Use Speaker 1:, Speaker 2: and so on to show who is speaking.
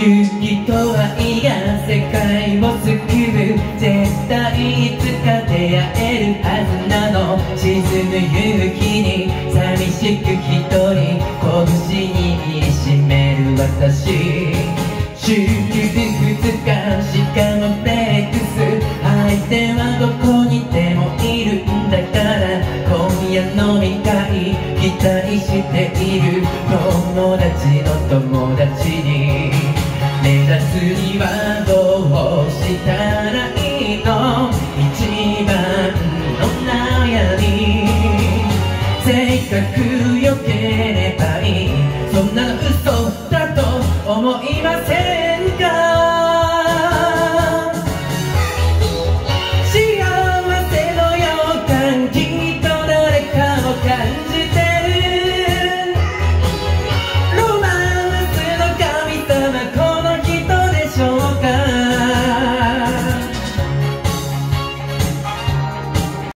Speaker 1: 雪といが世界を救う絶対いつか出会えるはずなの沈む勇気に寂しく一人拳にしめる私。週休2日しかもセックス相手はどこにでもいるんだから。今夜飲み会期待している。友達の友達。たらいいの一番の悩み。せっかく良ければいい。そんなの嘘だと思いません。